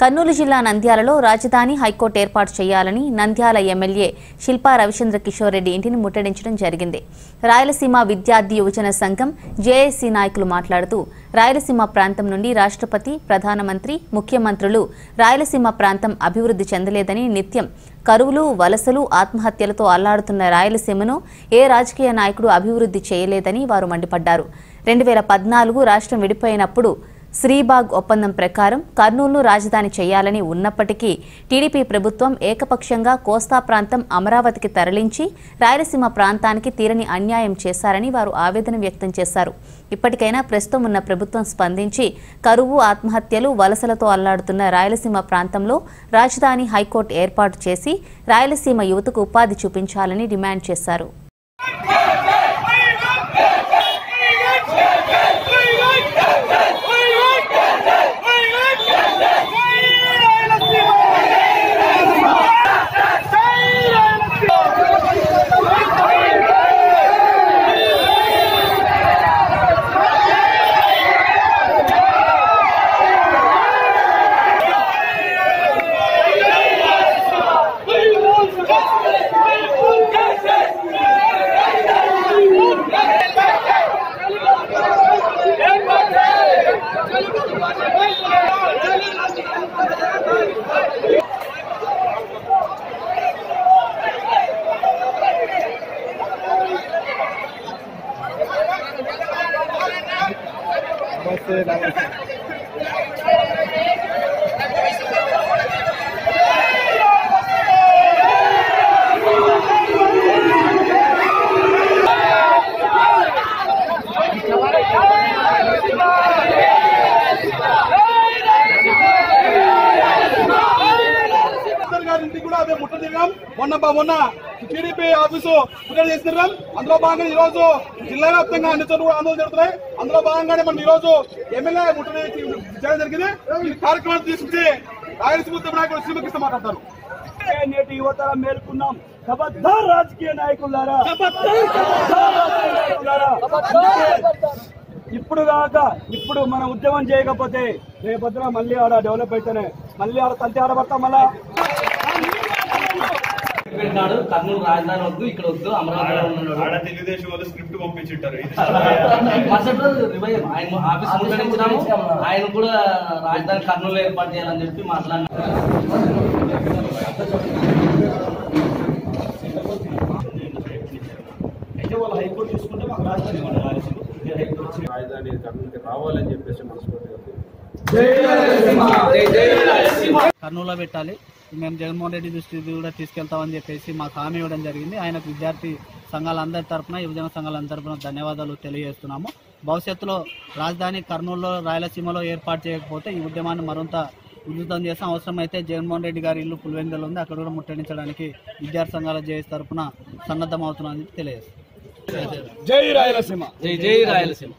కర్నూలు జిల్లా నంద్యాలలో రాజధాని హైకోర్టు ఏర్పాటు చేయాలని నంద్యాల ఎమ్మెల్యే శిల్పా రవిచంద్ర కిషోర్ రెడ్డి ఇంటిని ముట్టడించడం జరిగింది. రాయలసీమ విద్యార్థి యువజన సంఘం జేఏసీ నాయకులు మాట్లాడుతూ రాయలసీమ ప్రాంతం నుండి రాష్ట్రపతి ప్రధానమంత్రి ముఖ్యమంత్రులు రాయలసీమ ప్రాంతం అభివృద్ధి చెందలేదని నిత్యం కరువులు వలసలు ఆత్మహత్యలతో అల్లాడుతున్న రాయలసీమను ఏ రాజకీయ నాయకుడు అభివృద్ధి చేయలేదని వారు మండిపడ్డారు. రెండు వేల పద్నాలుగు రాష్ట్రం విడిపోయినప్పుడు శ్రీబాగ్ ఒప్పందం ప్రకారం కర్నూలును రాజధాని చేయాలని ఉన్నప్పటికీ టీడీపీ ప్రభుత్వం ఏకపక్షంగా కోస్తా ప్రాంతం అమరావతికి తరలించి రాయలసీమ ప్రాంతానికి తీరని అన్యాయం చేశారని వారు ఆవేదన వ్యక్తం చేశారు. ఇప్పటికైనా ప్రస్తుతం ఉన్న ప్రభుత్వం స్పందించి కరువు ఆత్మహత్యలు వలసలతో అల్లాడుతున్న రాయలసీమ ప్రాంతంలో రాజధాని హైకోర్టు ఏర్పాటు చేసి రాయలసీమ యువతకు ఉపాధి చూపించాలని డిమాండ్ చేశారు. 对，来，ఇంటికి కూడా ముట్ట దిగాం మొన్న మొన్న టీడీపీ ఆఫీసు ముట్టడి చేస్తున్నాం అందులో భాగంగా ఈరోజు జిల్లా వ్యాప్తంగా అన్ని చోట్ల కూడా ఆందోళన జరుగుతున్నాయి. అందులో భాగంగానే మనం ఈరోజు ఎమ్మెల్యే ముట్టడి చేయడం జరిగింది. ఈ కార్యక్రమాన్ని తీసుకొచ్చి రాయలసీమ నాయకులు శ్రీమకృష్ణ మాట్లాడతారు. నేటి యువతరం మేల్కొన్నాం. ఖబర్దార్ రాజకీయ ఖబర్దార్ రాజకీయ నాయకులారా. ఇప్పుడు కాక ఇప్పుడు మనం ఉద్యమం చేయకపోతే రేపొద్దున మళ్ళీ ఆడ డెవలప్ అయితేనే మళ్ళీ ఆడ తంతి ఆడబడతాం మళ్ళా. పెట్టినాడు కర్నూలు రాజధాని వద్దు ఇక్కడ వద్దు అమరావతిలో ఉన్నాడు. ఆడ తెలుగుదేశం వాళ్ళు స్క్రిప్ట్ పంపించుంటారు. మరుసటి రోజు రివైవ్. ఆయన ఆఫీస్ ముట్టడించినాము ఆయన కూడా రాజధాని కర్నూలు ఏర్పాటు చేయాలని చెప్పి మాట్లాడినారు. అయితే వాళ్ళు హైకోర్టు తీసుకుంటే మాకు రాజధాని. రాజధాని కర్నూలుకి రావాలని చెప్పేసి మనస్ఫూర్తిగా కర్నూలులో పెట్టాలి. మేము జగన్మోహన్ రెడ్డి దృష్టికి కూడా తీసుకెళ్తామని చెప్పేసి మాకు హామీ ఇవ్వడం జరిగింది. ఆయనకు విద్యార్థి సంఘాలందరి తరపున యువజన సంఘాలందరి తరపున ధన్యవాదాలు తెలియజేస్తున్నాము. భవిష్యత్తులో రాజధాని కర్నూలులో రాయలసీమలో ఏర్పాటు చేయకపోతే ఈ ఉద్యమాన్ని మరింత ఉధృతం చేస్తాం అవసరమైతే జగన్మోహన్ రెడ్డి గారి ఇల్లు పులివెందులు ఉంది. అక్కడ కూడా ముట్టడించడానికి విద్యార్థి సంఘాల జేఎస్ తరపున సన్నద్ధం అవుతున్నామని తెలియజేస్తాం జై రాయలసీమ. జై జై రాయలసీమ.